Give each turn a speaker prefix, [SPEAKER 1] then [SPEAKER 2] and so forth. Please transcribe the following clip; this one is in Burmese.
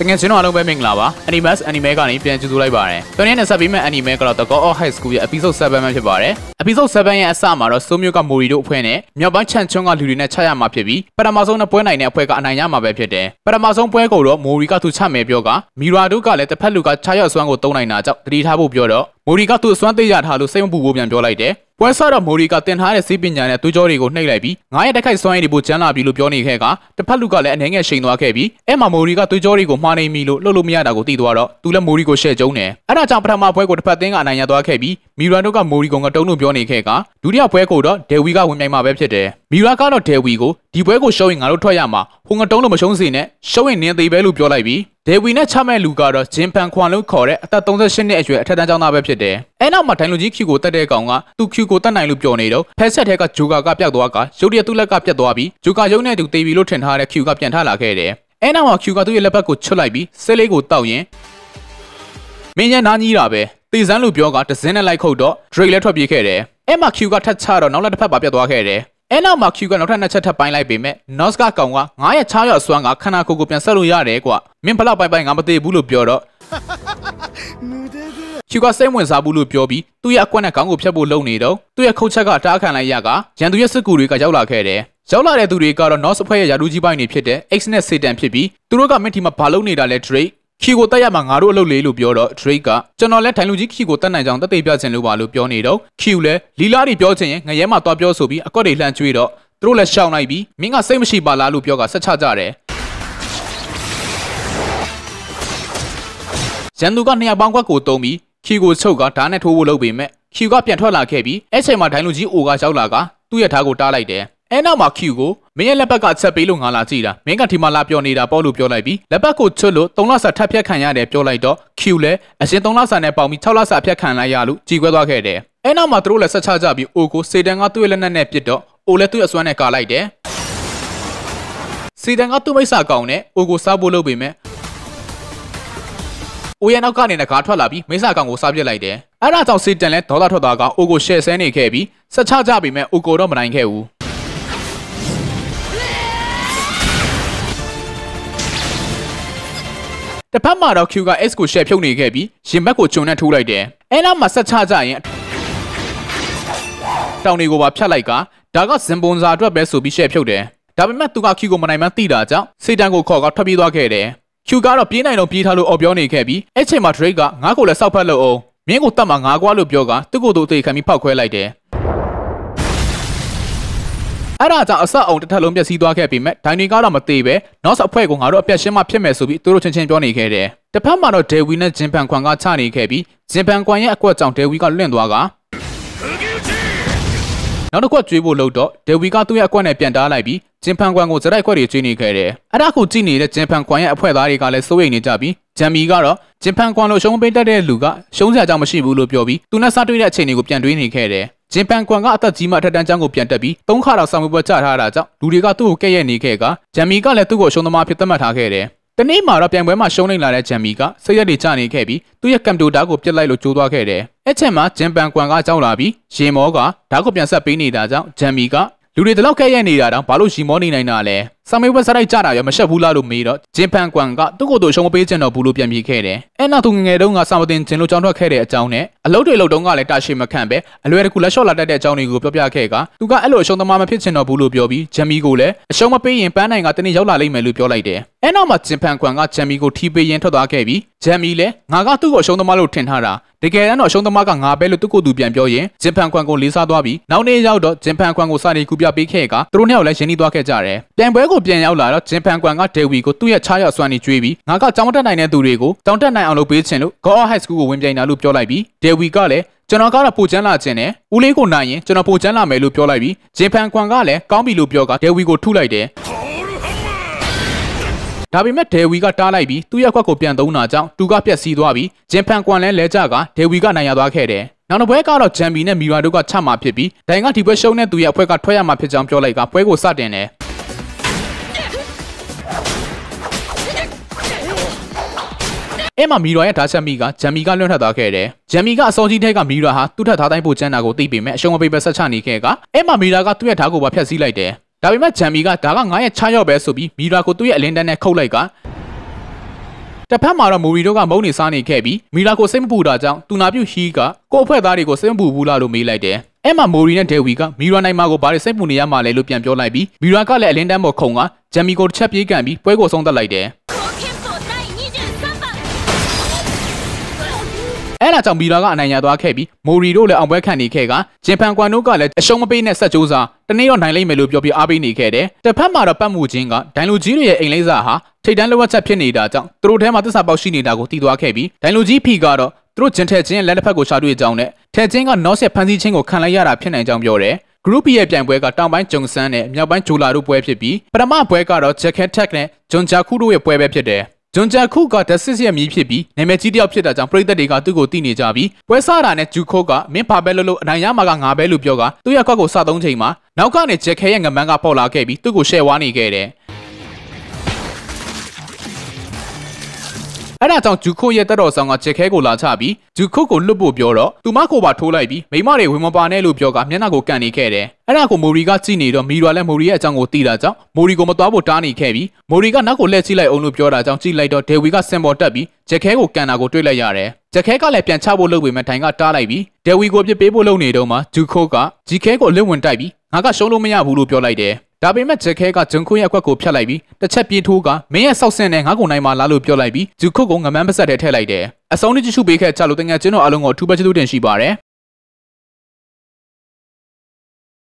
[SPEAKER 1] တကယ်ချင်းတော့အားလုံးပဲမင်္ဂလာပါ Animus Anime ကနေပြန်ကြိုဆိုလိုက်ပါရစေ။တော်နေ့နဲ့ဆက်ပြီးမှ Anime ကတော့ The God of High School ရဲ့ Episode 7ပဲဖြစ်ပါတယ်။ Episode 7ရဲ့အစမှာတော့ဆိုမျိုးကမိုရီတို့အဖွဲ့နဲ့မြောက်ပိုင်းချန်ချွန်းကလူတွေနဲ့ချရမှာဖြစ်ပြီးပထမဆုံးနှစ်ပွဲနိုင်တဲ့အဖွဲ့ကအနိုင်ရမှာပဲဖြစ်တယ်။ပထမဆုံးပွဲကိုတော့မိုရီကသူချမယ်ပြောကမီရာတို့ကလည်းတစ်ဖက်လူကချရအစွမ်းကိုတုံးနိုင်တာကြောင့်တတိထားဖို့ပြောတော့ မိုရီကသူ့အစွမ်းသိရထားလို့စိတ်မပူဖို့ပြန်ပြောလိုက်တယ်။ပွဲစားတော့မိုရီကတင်ထားတဲ့စီးပညာနဲ့သူ့ကြောတွေကိုနှိပ်လိုက်ပြီးငားရဲ့တက်ခိုက်စွမ်းရည်တွေကိုကျန်းလာပြီလို့ပြောနေခဲ့ကတစ်ဖက်လူကလည်းအနေငယ်ရှိန်သွားခဲ့ပြီးအဲ့မှာမိုရီကသူ့ကြောတွေကိုမှားနေပြီလို့လှုပ်လို့မရတာကိုသိသွားတော့သူလည်းမိုရီကိုရှဲ့ကျုံးတယ်အဲ့ဒါကြောင့်ပထမပွဲကိုတစ်ဖက်သင်းကအနိုင်ရသွားခဲ့ပြီးမီရန်တို့ကမိုရီကုံကတုံးလို့ပြောနေခဲ့ကဒုတိယပွဲကိုတော့ဒေဝီကဝင်ပြိုင်မှာပဲဖြစ်တယ် မီရာကတော့ဒေဝီကိုဒီပွဲကိုရှုံးရင်ငါတို့ထွက်ရမှာဟိုငတုံးလို့မရှုံးစေနဲ့ရှုံးရင်နင်းသေးပဲလို့ပြောလိုက်ပြီးဒေဝီနဲ့ချမဲ့လူကတော့ဂျင်ပန်ခွန်လို့ခေါ်တဲ့အသက်38နှစ်အရွယ်အထက်တန်းကျောင်းသားပဲဖြစ်တယ်။အဲနောက်မှာဒိုင်လူကြီး Q ကိုတက်တဲ့ကောင်ကသူ Q ကိုတက်နိုင်လို့ပြောနေတော့ဖက်ဆက်ထဲကဂျိုကာကပြောက်သွားကရုတ်တရက်သူ့လက်ကပြတ်သွားပြီးဂျိုကာရုံနဲ့သူတေးပြီလို့ထင်ထားတဲ့ Q ကပြန်ထလာခဲ့တယ်။အဲနောက်မှာ Q ကသူ့ရဲ့လက်ဘက်ကိုချွတ်လိုက်ပြီးဆဲလေးကိုတောက်ရင်မင်းရနာကြီးတာပဲတေစန်းလို့ပြောကတစင်းနဲ့လိုက်ခုတ်တော့ Drake လည်းထွက်ပြေးခဲ့တယ်။အဲမှာ Q ကထတ်ချတော့နောက်လက်တစ်ဖက်ပါပြတ်သွားခဲ့တယ်။ အဲနောက်မှာ Q ကနောက်ထပ်နှစ်ချက်ထပ်ပိုင်းလိုက်ပေမဲ့ Nos ကကောင်ကငါးရက်ချားရအစွမ်းကခန္ဓာကိုယ်ကိုပြန်ဆက်လို့ရတယ်ကွာမင်းဘလောက်ပိုင်းပိုင်းငါမသိဘူးလို့ပြောတော့ Q ကစိတ်ဝင်စားဘူးလို့ပြောပြီးသူ့ရဲ့အကွက်နဲ့ခေါင်းကိုဖျက်ဖို့လုပ်နေတော့သူ့ရဲ့ခုတ်ချက်ကတားခံလိုက်ရကရန်သူရဲ့စစ်ကူတွေကရောက်လာခဲ့တယ်ရောက်လာတဲ့သူတွေကတော့ Nos အဖွဲ့ရဲ့ယာဒူးကြီးပိုင်းတွေဖြစ်တဲ့ X နဲ့ Satan ဖြစ်ပြီးသူတို့ကမင်းထီမှာဘာလုပ်နေတာလဲ Drake ခီကိုတက်ရမှာငါတို့အလုပ်လေးလို့ပြောတော့ Drake ကကျွန်တော်လဲထိုင်လူကြီးခီကိုတက်နိုင်ကြောင်းတက်သိပြချင်လို့ပါလို့ပြောနေတော့ခီကိုလဲလီလာတွေပြောချင်ရင်ငရဲမှာသွားပြောဆိုပြီးအကွက်တွေလှမ်းကျွေးတော့သူတို့လည်းရှောင်လိုက်ပြီးမင်းကစိတ်မရှိပါလားလို့ပြောကဆက်ချကြတယ်ရန်သူက200ပေါင်းကွက်ကိုတုံးပြီးခီကိုချုပ်ကဓာတ်နဲ့ထိုးဖို့လုပ်ပေမဲ့ခီကပြန်ထွက်လာခဲ့ပြီးအဲ့ချိန်မှာဒိုင်လူကြီးအိုကရောက်လာကသူ့ရဲ့ဓာတ်ကိုတားလိုက်တယ် အဲနောက်မှာခီကိုမင်းရဲ့လက်ဘက်ကချက်ပေးလို့ငါလာကြည့်တာမင်းကဒီမှာလာပြောနေတာပေါ့လို့ပြောလိုက်ပြီးလက်ဘက်ကိုချွတ်လို့3လစာထပ်ဖြတ်ခံရတယ်ပြောလိုက်တော့ Q လည်းအရင်3လစာနဲ့ပေါင်ပြီး6လစာဖြတ်ခံလိုက်ရလို့ကြည်ခွဲသွားခဲ့တယ်အဲနောက်မှာသူတို့လည်းဆက်ချကြပြီးအိုကိုစေတန်ကသူ့ရဲ့လက်နက်နဲ့ပစ်တော့အိုလည်းသူ့ရဲ့အစွမ်းနဲ့ကာလိုက်တယ်စေတန်ကသူ့မိတ်ဆာကောင်နဲ့အိုကိုစားဖို့လုပ်ပေမဲ့အိုရဲ့နောက်ကနေနဂါထွက်လာပြီးမိတ်ဆာကောင်ကိုစားပြစ်လိုက်တယ်အဲ့ဒါကြောင့်စေတန်လည်းဒေါသထွက်သွားကအိုကိုရှယ်ဆဲနေခဲ့ပြီးဆက်ချကြပေမဲ့အိုကိုတော့မနိုင်ခဲ့ဘူး တစ်ဖက်မှာတော့ Q က S ကိုရှယ်ဖြုတ်နေခဲ့ပြီးရင်ဘက်ကိုဂျုံနဲ့ထိုးလိုက်တယ်အဲနောက်မှာဆက်ချကြရင်တောင်တွေကိုပါဖြတ်လိုက်ကဒါကဇင်ပွန်စာအတွက်ပဲဆိုပြီးရှယ်ဖြုတ်တယ်ဒါပေမဲ့သူက Q ကိုမနိုင်မှန်းသိတာကြောင့်စေတန်ကိုခေါ်ကထွက်ပြေးသွားခဲ့တယ် Q ကတော့ပြေးနိုင်တော့ပြေးထားလို့အော်ပြောနေခဲ့ပြီးအဲ့ချိန်မှာ Drake ကငါ့ကိုလည်းစောက်ဖက်လို့အောင်မင်းကိုတတ်မှာငါကွာလို့ပြောကသူ့ကိုယ်သူအသေးခံပြီးဖောက်ခွဲလိုက်တယ် အဲ့ဒါကြောင့်အဆက်အောင်တစ်ထပ်လုံးပြက်စီးသွားခဲ့ပေမဲ့ဒိုင်နီကတော့မသေးပဲနောက်ဆက်အဖွဲ့ကိုငါတို့အပြက်ရှင်းမှဖြစ်မယ်ဆိုပြီးသူတို့ချင်းချင်းပြောနေခဲ့တယ်တစ်ဖက်မှာတော့ဒေဝီနဲ့ဂျင်ပန်ခွန်ကချနေခဲ့ပြီးဂျင်ပန်ခွန်ရဲ့အကွက်ကြောင့်ဒေဝီကလွင့်သွားကနောက်တစ်ခွက်ကျွေးဖို့လုပ်တော့ဒေဝီကသူ့ရဲ့အကွက်နဲ့ပြန်တားလိုက်ပြီးဂျင်ပန်ခွန်ကိုစရိုက်ခွက်တွေကျွေးနေခဲ့တယ်အဲ့ဒါကိုကြည့်နေတဲ့ဂျင်ပန်ခွန်ရဲ့အဖွဲ့သားတွေကလည်းစိုးရိမ်နေကြပြီးဂျမ်မီကတော့ဂျင်ပန်ခွန်လိုရှုံးပေးတတ်တဲ့လူကရှုံးစရာကြောင့်မရှိဘူးလို့ပြောပြီးသူနဲ့စားတွေ့တဲ့အချိန်တွေကိုပြန်တွေးနေခဲ့တယ် ဂျင်ပန်ကွန်ကအသက်ကြီးမှအထက်တန်းကျောင်းကိုပြန်တက်ပြီးသုံးခါတော့ဆောင်မှုပွဲချထားတာကြောင့်လူတွေကသူ့ကိုကဲ့ရဲ့နေခဲ့ကဂျမ်မီကလည်းသူ့ကိုရှုံးသမားဖြစ်သတ်မှတ်ထားခဲ့တယ်။တနေ့မှာတော့ပြန်ပွဲမှာရှုံးနေလာတဲ့ဂျမ်မီကစိတ်ရက်တွေကျနေခဲ့ပြီးသူ့ရဲ့ကမ်ပျူတာကိုပြစ်လိုက်လို့ကျိုးသွားခဲ့တယ်။အဲ့ချက်မှာဂျင်ပန်ကွန်ကကြောက်လာပြီးရင်မောကဓာတ်ကိုပြန်ဆက်ပေးနေတာကြောင့်ဂျမ်မီကလူတွေတလောက်ကဲ့ရဲ့နေတာတောင်ဘာလို့ရီမောနေနိုင်တာလဲ။ ဆာမေဝက်စရိုက်ကြတာရောမရှက်ဘူးလားလို့မေးတော့ဂျင်ပန်ကွန်ကသူ့ကိုယ်သူရှုံးမပေးချင်တော့ဘူးလို့ပြန်ပြေခဲ့တယ်။အဲ့နောက်သူငငယ်တုန်းကစာမတင်ဂျင်လို့ကြောင်းထွက်ခဲ့တဲ့အကြောင်းနဲ့အလုပ်တွေလုပ်တုန်းကလည်းတာရှိမခန့်ပဲအလွယ်တကူလက်လျှော့လာတတ်တဲ့အကြောင်းတွေကိုပြောပြခဲ့ကသူကအဲ့လိုအရှုံးသမားမဖြစ်ချင်တော့ဘူးလို့ပြောပြီးဂျမ်မီကိုလည်းအရှုံးမပေးရင်ပန်းနိုင်ကတနေ့ရောက်လာလိမ့်မယ်လို့ပြောလိုက်တယ်။အဲ့နောက်မှာဂျင်ပန်ကွန်ကဂျမ်မီကိုထီပေးရင်ထွက်သွားခဲ့ပြီးဂျမ်မီလည်းငါကသူ့ကိုအရှုံးသမားလို့ထင်ထားတာတကယ်တမ်းတော့အရှုံးသမားကငါပဲလို့သူ့ကိုယ်သူပြန်ပြောရင်ဂျင်ပန်ကွန်ကိုလေးစားသွားပြီးနောက်နေ့ရောက်တော့ဂျင်ပန်ကွန်ကိုစာနေကူပြပေးခဲ့ကသူတို့နှစ်ယောက်လည်းရင်းနှီးသွားခဲ့ကြတယ်။ပြန်ပွဲကိုပြန်ရောက်လာတော့ဂျင်ပန်ကွန်ကဒေဝီကိုသူ့ရဲ့ချားရောက်စွမ်းနေကြွေးပြီးငါကကြောင်းတက်နိုင်တဲ့သူတွေကိုကြောင်းတက်နိုင်အောင်လုပ်ပေးခြင်းလို့ Go High School ကိုဝင်ပြိုင်တာလို့ပြောလိုက်ပြီးဒေဝီကလည်းကျွန်တော်ကတော့ပိုချမ်းလာခြင်းနဲ့ဦးလေးကိုနိုင်ရင်ကျွန်တော်ပိုချမ်းလာမယ်လို့ပြောလိုက်ပြီးဂျင်ပန်ကွန်ကလည်းကောင်းပြီလို့ပြောကဒေဝီကိုထုလိုက်တယ်ဒါပေမဲ့ဒေဝီကတားလိုက်ပြီးသူ့ရဲ့ခွက်ကိုပြန်သုံးတာကြောင့်သူကပြက်စီးသွားပြီးဂျင်ပန်ကွန်လည်းလဲကြကဒေဝီကနိုင်ရသွားခဲ့တယ်နောက်တစ်ပွဲကတော့ဂျမ်ဘီနဲ့မီရာတို့ကချမှာဖြစ်ပြီးဒိုင်ကဒီပွဲရှုံးတဲ့သူရဲ့အဖွဲ့ကထွက်ရမှာဖြစ်ကြောင်းပြောလိုက်ကပွဲကိုစတင်တယ် အဲ့မှာမီရာရဲ့ဓာတ်ချက်မိကဂျမ်မီကလွှင့်ထွက်သွားခဲ့တယ်။ဂျမ်မီကအစောကြီးထဲကမီရာဟာသူ့ထက်သားတိုင်းပိုကျန်းတာကိုသိပေမဲ့အရှုံးအပိပဲဆက်ချနေခဲ့ကအဲ့မှာမီရာကသူ့ရဲ့ဓာတ်ကိုပါဖျက်ဆီးလိုက်တယ်။ဒါပေမဲ့ဂျမ်မီကဒါကငါရဲ့ချားရောက်ပဲဆိုပြီးမီရာကိုသူ့ရဲ့အလင်းတန်းနဲ့ခုတ်လိုက်ကတစ်ဖက်မှာတော့မိုရီတို့ကမုံနေစားနေခဲ့ပြီးမီလာကိုစိတ်မပူတာကြောင့်တူနာပြုတ်ဟီးကကိုယ့်အဖွဲ့သားတွေကိုစိတ်မပူဘူးလားလို့မေးလိုက်တယ်အဲ့မှာမိုရီနဲ့ဒေဝီကမီရာနိုင်မာကိုဘာတွေစိတ်ပူနေရမှာလဲလို့ပြန်ပြောလိုက်ပြီးမီရာကလည်းအလင်းတန်းပေါ်ခုံကဂျမ်မီကိုတစ်ချက်ပြေးကန်ပြီးပွဲကိုဆုံးသက်လိုက်တယ် အဲ့ဒါကြောင့်မီရာကအနိုင်ရသွားခဲ့ပြီးမိုရီတို့လည်းအောင်ပွဲခံနေခဲ့ကဂျင်ပန်ကွမ်တို့ကလည်းအရှုံးမပေးနဲ့ဆက်ကြိုးစားတနေ့တော့နိုင်လိမ့်မယ်လို့ပြောပြအားပေးနေခဲ့တယ်တစ်ဖက်မှာတော့ပတ်မှုချင်းကဒိုင်လူကြီးတွေရဲ့အိမ်လိပ်စာဟာထိတ်တန်းလောဝက်ချက်ဖြစ်နေတာကြောင့်သူတို့ထဲမှာသစ္စာပေါက်ရှိနေတာကိုသိသွားခဲ့ပြီးဒိုင်လူကြီးဖီကတော့သူတို့ဂျင်ထဲချင်းရဲ့လက်တစ်ဖက်ကိုရှာတွေ့ကြောင်းနဲ့ထဲချင်းကနော့ဆက်ဖန်စီချင်းကိုခံလိုက်ရတာဖြစ်နိုင်ကြောင်းပြောတယ် group B ရဲ့ပြိုင်ပွဲကတောင်ပိုင်းဂျုံဆန်နဲ့မြောက်ပိုင်းဂျိုလာတို့ပွဲဖြစ်ပြီးပထမပွဲကတော့ Jacket Tech နဲ့ဂျွန်ဂျာခုတို့ရဲ့ပွဲပဲဖြစ်တယ်။ ဂျွန်ဂျာခုကဒက်ဆစ်ရဲ့မြည်ဖြစ်ပြီးနာမည်ကြီးတစ်ယောက်ဖြစ်တာကြောင့်ပရိသတ်တွေကသူ့ကိုသိနေကြပြီးပွဲစားတာနဲ့ဂျူခိုကမင်းဘာပဲလို့လို့အနိုင်ရမှာကငါပဲလို့ပြောကသူ့ရဲ့ကွက်ကိုစသုံးချိန်မှာနောက်ကနေဂျက်ခဲရဲ့ငမန်းကပေါ်လာခဲ့ပြီးသူ့ကိုရှယ်ဝါနေခဲ့တယ်။ အဲ့ဒါကြောင့်ဂျူခိုရဲ့တက်တော်ဆောင်ကဂျက်ခဲကိုလာချပြီးဂျူခိုကိုလွတ်ဖို့ပြောတော့သူမကိုပါထိုးလိုက်ပြီးမိမတွေဝင်မပါနဲ့လို့ပြောကမျက်နှာကိုကန်နေခဲ့တယ်။အဲ့ဒါကိုမိုရီကကြည့်နေတော့မီရွာလည်းမိုရီရဲ့အကြောင်းကိုသိတာကြောင့်မိုရီကိုမသွားဖို့တားနေခဲ့ပြီးမိုရီကနောက်ကိုလှည့်ကြည့်လိုက်အောင်လို့ပြောတာကြောင့်ကြည့်လိုက်တော့ဒေဝီကစင်ပေါ်တက်ပြီးဂျက်ခဲကိုကန်တာကိုတွေ့လိုက်ရတယ်။ဂျက်ခဲကလည်းပြန်ချဖို့လုပ်ပေမဲ့ထိုင်ကတားလိုက်ပြီးဒေဝီကိုပြစ်ပေးဖို့လုပ်နေတော့မှဂျူခိုကဂျီခဲကိုအလစ်ဝင်တိုက်ပြီး ငါကရှုံးလို့မရဘူးလို့ပြောလိုက်တယ်။ဒါပေမဲ့ဂျက်ခဲကဂျွန်ခွန်းရဲ့အကွက်ကိုဖျက်လိုက်ပြီးတစ်ချက်ပြေးထိုးကမင်းရဲ့ဆောက်ဆင်းနဲ့ငါ့ကိုနိုင်မှာလားလို့ပြောလိုက်ပြီးဂျူခုတ်ကိုငမန်းပဆက်ထဲထည့်လိုက်တယ်။အစုံးတစ်ချစ်ရှုပေးခဲ့ကြလို့တငယ်ချင်းတို့အားလုံးကိုအထူးပဲကျေးဇူးတင်ရှိပါတယ်။